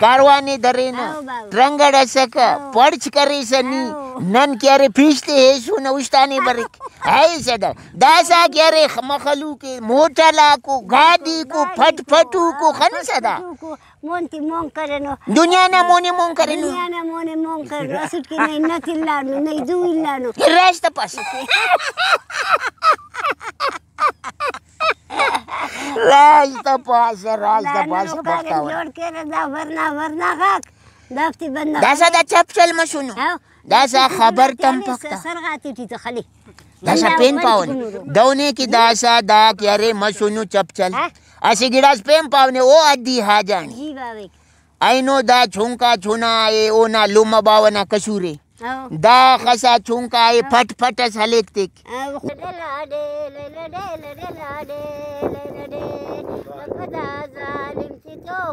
કારવાની ધરીને ત્રંગડે છે કે પડછ કરી છે ની નન ક્યારે ફીસતી હેસુ ને ઉસ્તાની પર હાઈ છે દાસા ક્યારે મખલુ કે મોટા લાકુ ગાદી કુ ફટફટુ કુ ખન સદા મોંતી મોંગ કરેનો દુનિયાના મોને મોંગ કરેનો દુનિયાના મોને મોંગ કરેનો સુટકી નહીં નથી લાડનું નહીં જુઈ લાડનું રાસ્તા પાસે रास्ता पास रास्ता पास पक्का हुआ के रदा वरना वरना खाक दाफती बंदा. दासा दा चपचल मशुनो. दासा खबर तम पक्का सरगाती थी तो खली. दासा पेन पावन दौने की दासा दा क्यारे मशुनो चपचल. ऐसे गिलास पेन पावने ओ अद्दी हा जाने जी दा छुंका छुना ए ओ ना लुम बावना कसूरे दा खसा छुंका ए फट फट सलेक तेक